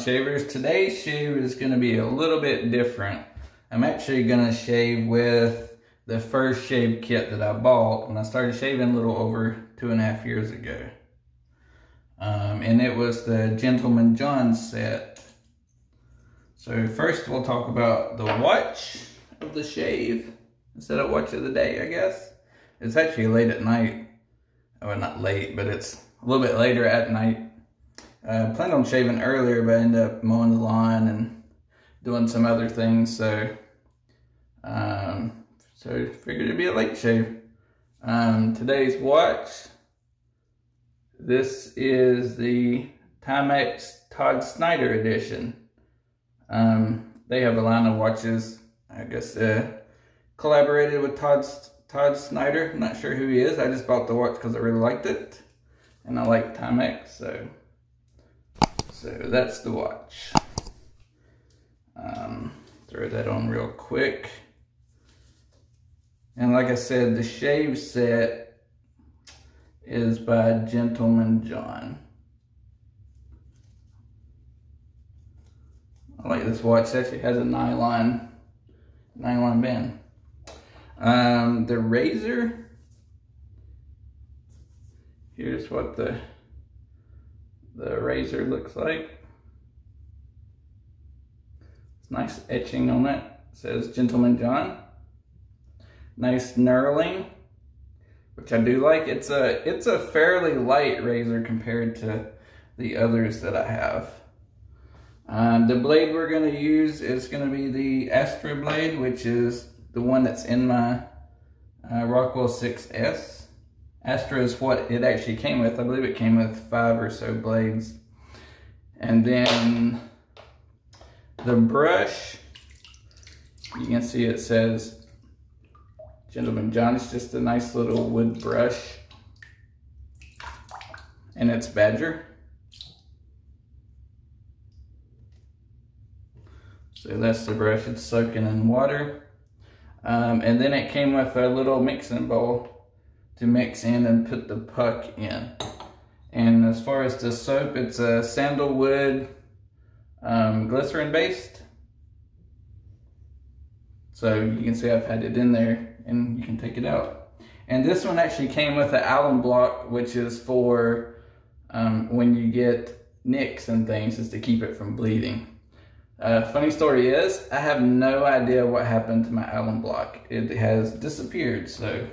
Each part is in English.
Shavers. Today's shave is going to be a little bit different. I'm actually going to shave with the first shave kit that I bought when I started shaving a little over two and a half years ago. Um, and it was the Gentleman Jon set. So first we'll talk about the watch of the shave instead of watch of the day, I guess. It's actually late at night. Well, not late, but it's a little bit later at night uh, planned on shaving earlier, but I ended up mowing the lawn and doing some other things. So, um, so figured it'd be a late shave. Um, today's watch. This is the Timex Todd Snyder edition. Um, they have a line of watches. I guess uh, collaborated with Todd Todd Snyder. I'm not sure who he is. I just bought the watch because I really liked it, and I like Timex, so so that's the watch. Um, throw that on real quick. And like I said, the shave set is by Gentleman Jon. I like this watch. It actually has a nylon, nylon band. Um, the razor, here's what the the razor looks like. It's nice etching on it. it says Gentleman Jon. Nice knurling, which I do like. It's a it's a fairly light razor compared to the others that I have. Um, the blade we're going to use is going to be the Astra blade, which is the one that's in my uh, Rockwell 6S. Astra is what it actually came with. I believe it came with five or so blades. And then the brush, you can see it says Gentleman Jon. It's just a nice little wood brush. And it's Badger. So that's the brush. It's soaking in water. Um, and then it came with a little mixing bowl to mix in and put the puck in. And as far as the soap, it's a sandalwood um, glycerin based. So you can see I've had it in there and you can take it out. And this one actually came with an alum block, which is for um, when you get nicks and things, is to keep it from bleeding. Uh, funny story is, I have no idea what happened to my alum block. It has disappeared, so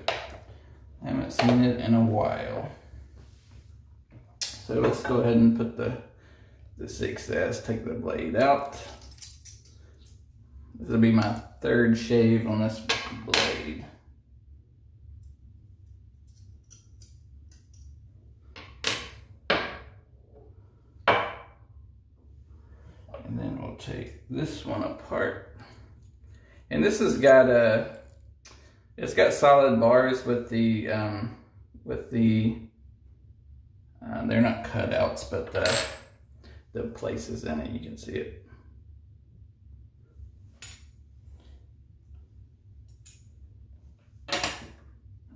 I haven't seen it in a while. So let's go ahead and put the, the 6S, take the blade out. This will be my third shave on this blade. And then we'll take this one apart. And this has got a it's got solid bars with the, um, with the, uh, they're not cutouts, but the, the places in it, you can see it.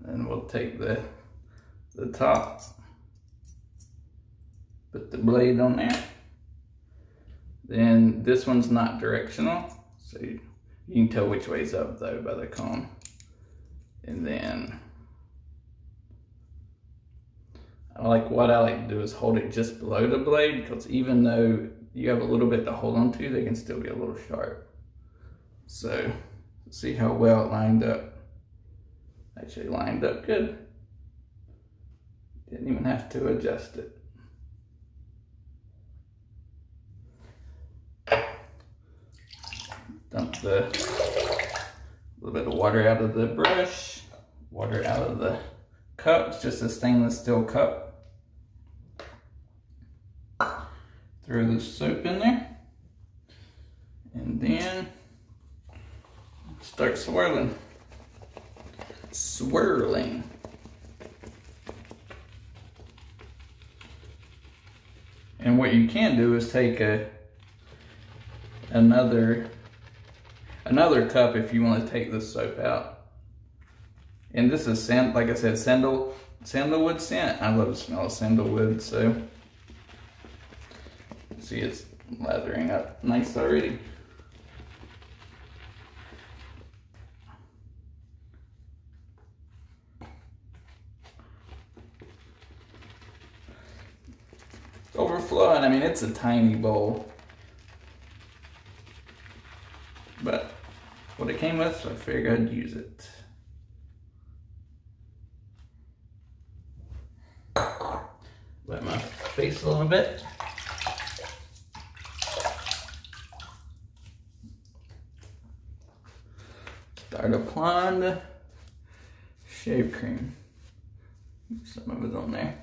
And we'll take the, the top, put the blade on there. Then this one's not directional, so you, you can tell which way's up though by the comb. And then I like what I like to do is hold it just below the blade because even though you have a little bit to hold on to, they can still be a little sharp. So see how well it lined up. Actually lined up good. Didn't even have to adjust it. Dump the little bit of water out of the brush, water out of the cup. It's just a stainless steel cup. Throw the soap in there. And then start swirling. Swirling. And what you can do is take a another another cup if you want to take this soap out. And this is, sand, like I said, sandal, sandalwood scent. I love the smell of sandalwood, so see it's lathering up nice already. It's overflowing. I mean, it's a tiny bowl. But came with, so I figured I'd use it. Wet my face a little bit. Start applying the shave cream. Some of it on there.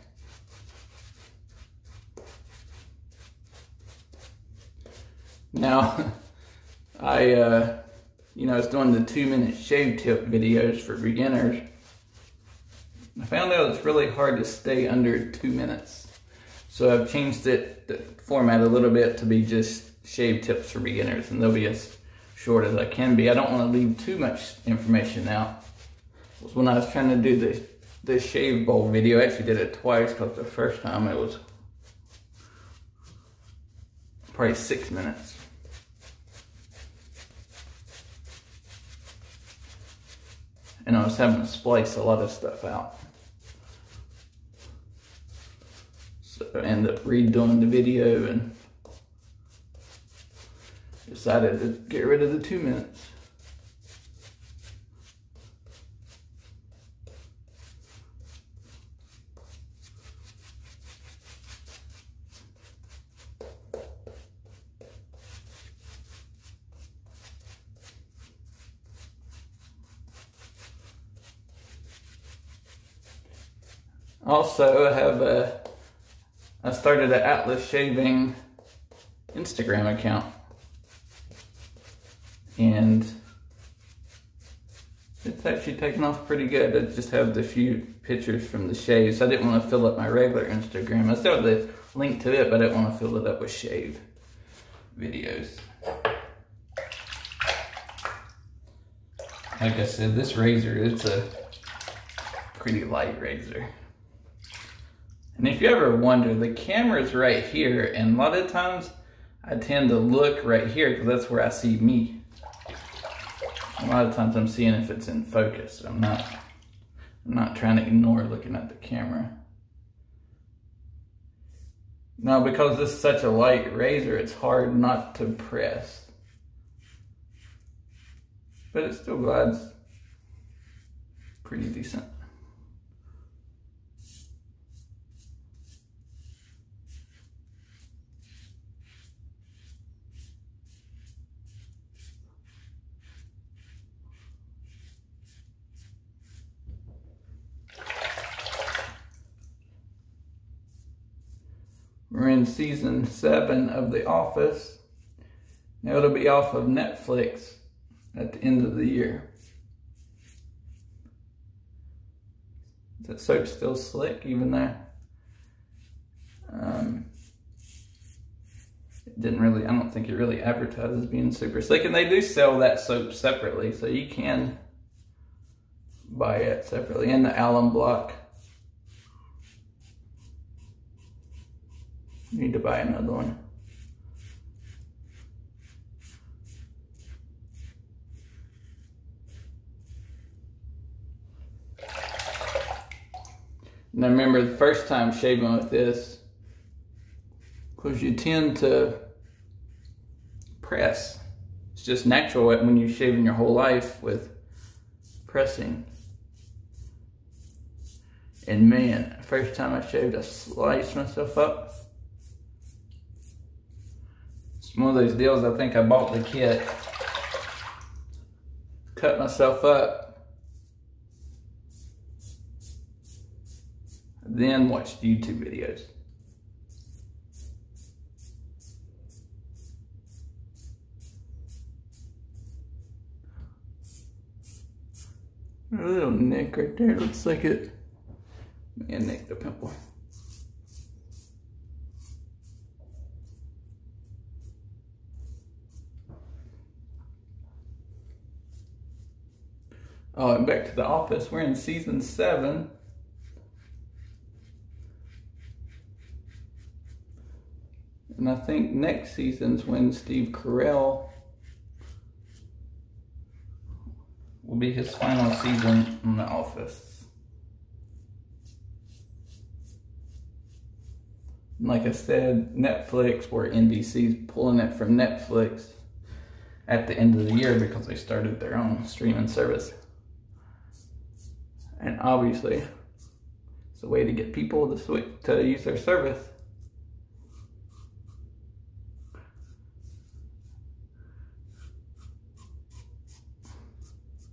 Now, I, uh, you know, I was doing the two minute shave tip videos for beginners. I found out it's really hard to stay under two minutes. So I've changed it, the format a little bit to be just shave tips for beginners and they'll be as short as I can be. I don't want to leave too much information out. Was When I was trying to do the, the shave bowl video, I actually did it twice because the first time it was probably six minutes. And I was having to splice a lot of stuff out. So I ended up redoing the video and decided to get rid of the two minutes. Also, I have a, I started an Atlas Shaving Instagram account. And it's actually taken off pretty good. I just have the few pictures from the shaves. I didn't want to fill up my regular Instagram. I still have the link to it, but I didn't want to fill it up with shave videos. Like I said, this razor, it's a pretty light razor. And if you ever wonder, the camera's right here, and a lot of times I tend to look right here because that's where I see me. A lot of times I'm seeing if it's in focus. I'm not, I'm not trying to ignore looking at the camera. Now, because this is such a light razor, it's hard not to press. But it still glides pretty decent. We're in season seven of The Office. Now it'll be off of Netflix at the end of the year. Is that soap still slick even there? Um, it didn't really, I don't think it really advertises being super slick. And they do sell that soap separately, so you can buy it separately. And the alum block Need to buy another one. Now remember the first time shaving with this, because you tend to press. It's just natural when you're shaving your whole life with pressing. And man, first time I shaved, I sliced myself up. It's one of those deals I think I bought the kit. Cut myself up. Then watched YouTube videos. A little nick right there. Looks like it. Man, nick the pimple. Oh, and back to the office. We're in season seven. And I think next season's when Steve Carell will be his final season in the office. Like I said, Netflix or NBC's pulling it from Netflix at the end of the year because they started their own streaming service. And obviously, it's a way to get people to switch to use their service.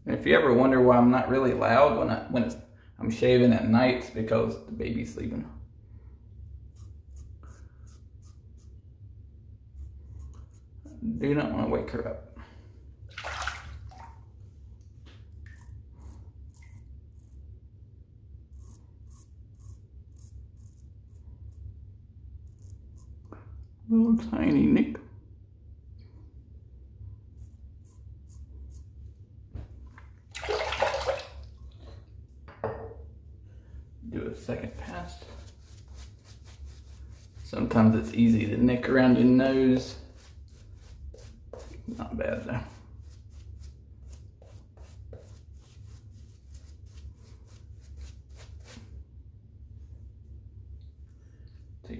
if you ever wonder why I'm not really loud when I when I'm shaving at nights because the baby's sleeping. Do not want to wake her up. Little tiny Nick. Do a second pass. Sometimes it's easy to nick around your nose. Not bad though.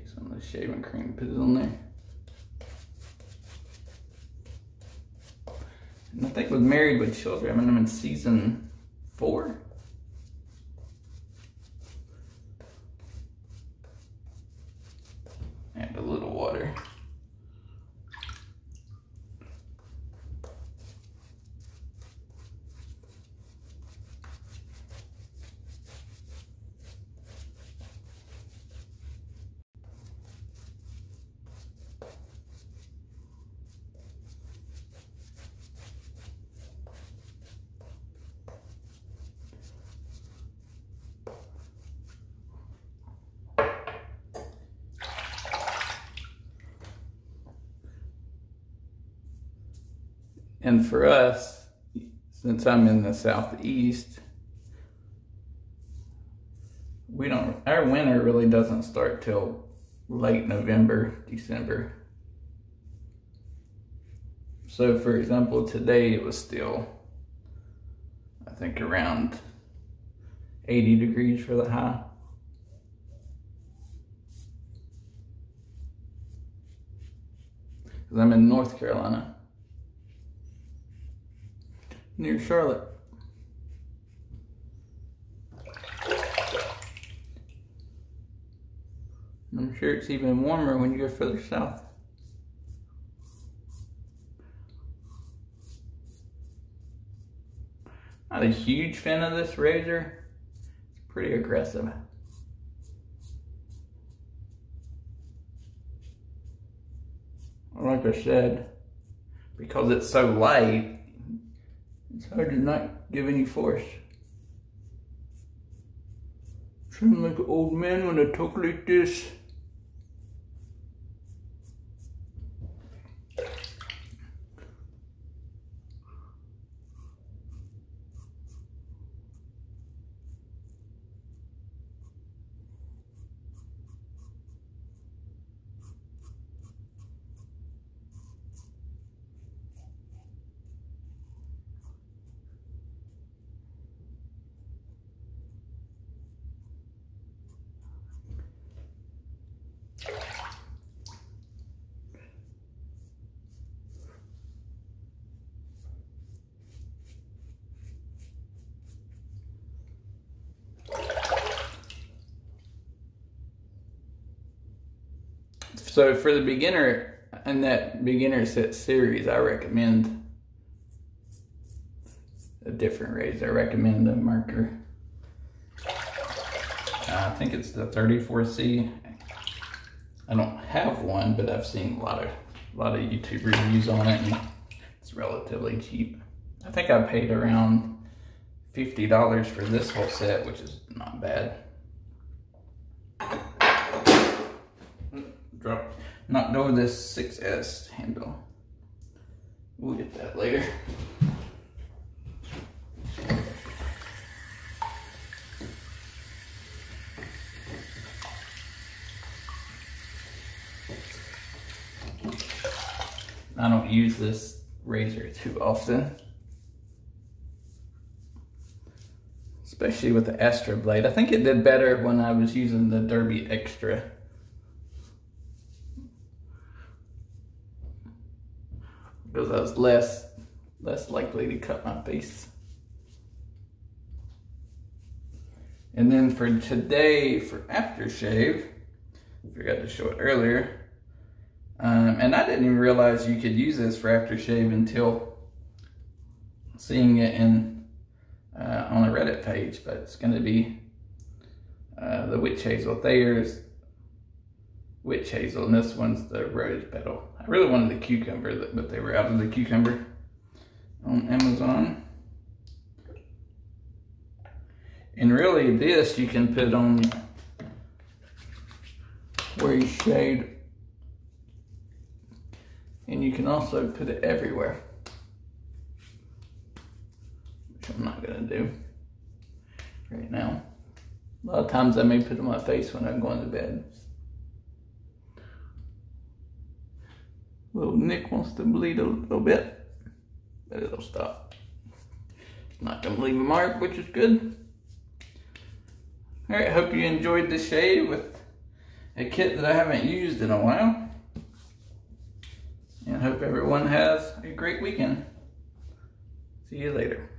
Take some of the shaving cream, put it on there. And I think with Married with Children, I'm in season four. And a little water. And for us, since I'm in the southeast, we don't, our winter really doesn't start till late November, December. So for example, today it was still, I think around 80 degrees for the high. Because I'm in North Carolina near Charlotte. I'm sure it's even warmer when you go further south. Not a huge fan of this razor. It's pretty aggressive. Like I said, because it's so light, it's hard to not give any force. Sound like an old man when I talk like this. So for the beginner in that beginner set series, I recommend a different razor. I recommend a Merkur. Uh, I think it's the 34C. I don't have one, but I've seen a lot of a lot of YouTube reviews on it, and it's relatively cheap. I think I paid around $50 for this whole set, which is not bad. Drop, knocked over this 6S handle. We'll get that later. I don't use this razor too often. Especially with the Astra blade. I think it did better when I was using the Derby Extra. Because I was less, less likely to cut my face. And then for today, for aftershave, forgot to show it earlier. Um, and I didn't even realize you could use this for aftershave until seeing it in uh, on a Reddit page, but it's going to be uh, the witch hazel. Thayer's witch hazel, and this one's the rose petal. I really wanted the cucumber, but they were out of the cucumber on Amazon. And really this you can put on where you shade. And you can also put it everywhere. Which I'm not gonna do right now. A lot of times I may put it on my face when I'm going to bed. Little Nick wants to bleed a little bit, but it'll stop. Not gonna leave a mark, which is good. All right, hope you enjoyed the shave with a kit that I haven't used in a while. And hope everyone has a great weekend. See you later.